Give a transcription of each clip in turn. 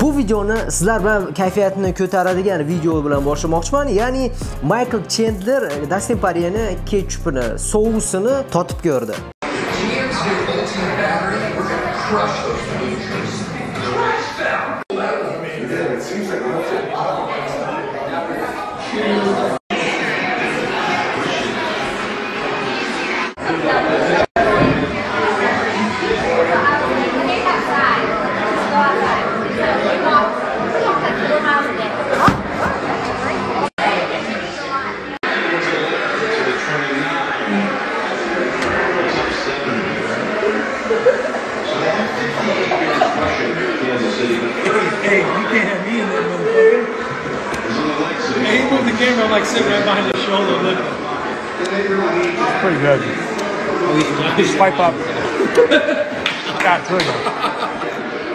Bu videoni sizlar bilan kayfiyatni ko'taradigan video bilan boshlamoqchiman. Ya'ni Michael Chandler Dastin Poryeni ketchupini, sousini totib ko'rdi. Like sitting right behind his shoulder looking. Pretty good. Swipe up. Got trigger.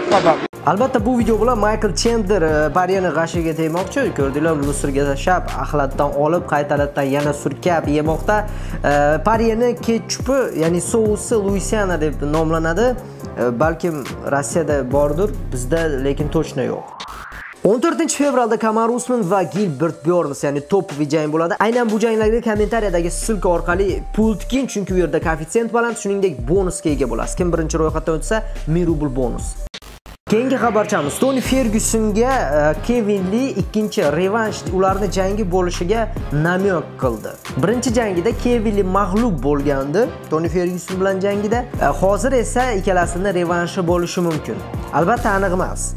Swipe up. Albatta bu video bilan Michael Chandler e, Poryeni g'ashiga tegmoqchi. Ko'rdinglar, uni surga tashab, axlatdan olib, qaytalatdan yana surkab yemoqda. E, Poryeni ketchupi, ya'ni sousi Louisiana deb nomlanadi. E, Balkim Rossiyada bordir, bizda lekin точно yo'q. 14 fevralda Kamar Usman va Gilbert Burns ya'ni topoviy jang bo'ladi. Aynan bu janglarga kommentariyadagi ssilka orqali pul tiking, chunki u yerda koeffitsient baland, shuningdek bonusga ega bo'lasiz. Kim birinchi ro'yxatdan o'tsa, 1000 rubl bonus. Keyingi xabarchamiz Toni Fergyusonga e, Kevin Li ikkinchi revansh ularni jangi bo'lishiga namoyon qildi. Birinchi jangida Kevin Li mag'lub bo'lgandi Toni Fergyuson bilan jangida. E, hozir esa ikkalasini revanshi bo'lishi mumkin. Albatta aniq emas.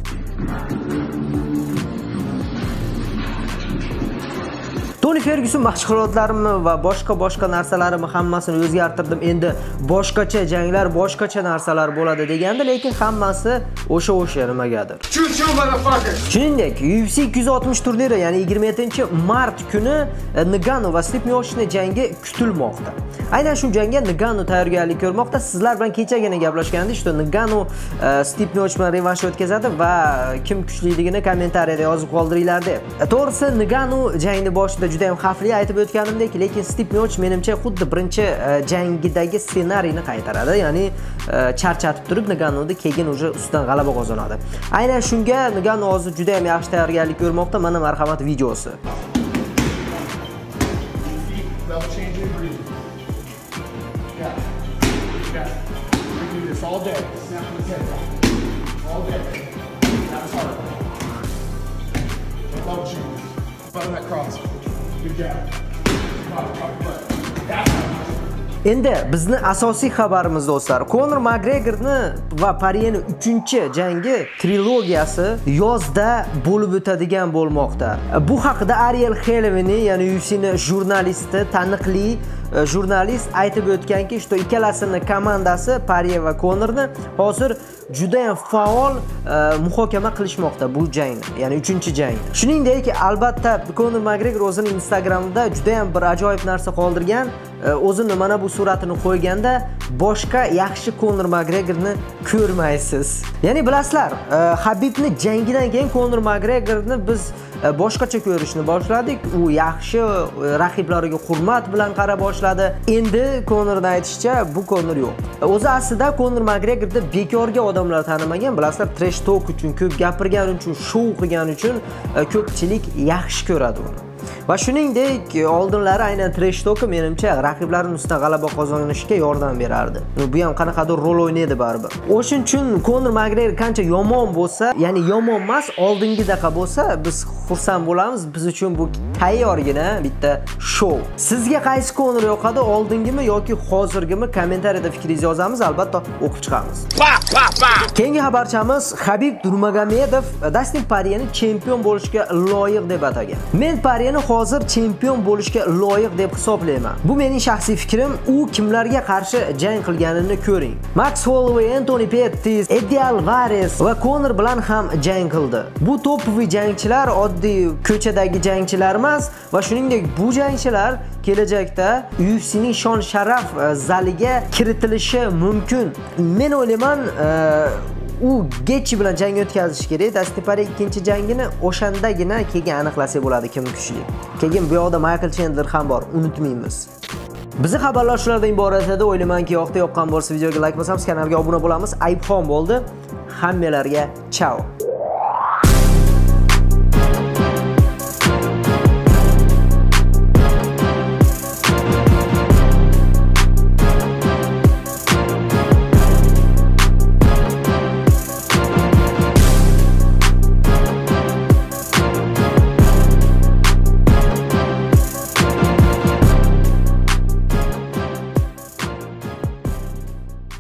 Toni Fergyuson mashg'ulotlarimni va boshqa boshqa narsalarimni hammasini o'zgartirdim. Endi boshqacha janglar, boshqacha narsalar bo'ladi degandi, lekin hammasi o'sha o'sha nimagadir. Shuningdek, UFC 260 turniri, ya'ni 27-mart kuni e, Ngannou va Miocichning jangi kutilmoqda. Aynan shu jangga Ngannou tayyorgarlik ko'rmoqda. Sizlar bilan kechagina gaplashgandik, что e, Stipe Miocic bilan revansh o'tkazadi va kim kuchliligini kommentariyada yozib qoldiringlar deb. E, To'g'risi, Ngannou jangni boshida juda ham xavfli aytib o'tganimdek, lekin stiv Miocic menimcha xuddi birinchi e, jangidagi ssenariyni qaytaradi, ya'ni e, charchatib turib Ngannou'ni keyin уже ustidan g'alaba qozonadi. Aynan shunga Ngannou hozir juda ham yaxshi tayyorgarlik ko'rmoqda. Mana marhamat videosi. All day. Snap head. All day. Hard. That cross. Endi bizni asosiy xabarimiz do'stlar. Conor McGregorni va pariyani 3-jangi trilogiyasi yozda bo'lib o'tadigan bo'lmoqda. Bu haqida Ariel Helvini, ya'ni ufcni jurnalisti, taniqli e, jurnalist aytib o'tganki, что ikkalasini komandasi Porye va Conorni hozir juda ham faol e, muhokama qilishmoqda bu jangni, ya'ni 3-jang. Shuningdek, albatta konor McGregor o'zini Instagramida juda ham bir ajoyib narsa qoldirgan. Э, o'zini mana bu suratini qo'yganda boshqa yaxshi Konor Makgregorni ko'rmaysiz. Ya'ni bilasizlar, e, Habibni jangidan keyin Konor Makgregorni biz e, boshqacha ko'rishni boshladik. U yaxshi e, raqiblariga hurmat bilan qara boshladi. Endi Konorni aytishicha, bu Konor yo'q. O'zi aslida Konor Makgregorni bekorga odamlar tanimagan. Bilasizlar, trash talk uchun, ko'p gapirgani uchun, shou qilgani uchun ko'pchilik yaxshi ko'radi uni. Va shuningdek, oldinlari aynan trash talk menimcha raqiblarning ustidan g'alaba qozonishga yordam berardi. Bu ham qanaqadir rol o'ynaydi baribir. O'shuning uchun Conor McGregor qancha yomon bo'lsa, ya'ni yomon emas, oldingidaqa bo'lsa, biz xursand bo'lamiz. Biz uchun bu tayyorgina bitta show. Sizga qaysi Conor yoqadi, oldingimi yoki hozirgimi? Kommentariyada fikringizni yozamiz, albatta o'qib chiqamiz. Keyingi xabarchamiz Habib Nurmagomedov Dastin Poryeni chempion bo'lishga loyiq deb atagan. Men Poryeni hozir chempion bo'lishga loyiq deb hisoblayman. Bu mening shaxsiy fikrim. U kimlarga qarshi jang qilganini ko'ring. Max Holloway, Anthony Pettis, Eddie Alvarez va Conor bilan ham jang qildi. Bu topoviy jangchilar oddiy ko'chadagi jangchilar emas va shuningdek bu jangchilar kelajakda UFC'ning shon sharaf e, zaliga kiritilishi mumkin. Men o'ylayman, e, u Getchi bilan jang o'tkazish kerak. Dastipari ikkinchi jangini o'shandagina keyin aniqlasak bo'ladi kim kuchli. Keyin bu yoqda Michael Chandler ham bor, unutmaymiz. Bizi xabarlar shulardan iborat edi. O'ylaymanki, yoqda yoqqan bo'lsa videoga like bosamiz, kanalga obuna bo'lamiz. Ayibxon bo'ldi. Hammalarga chao.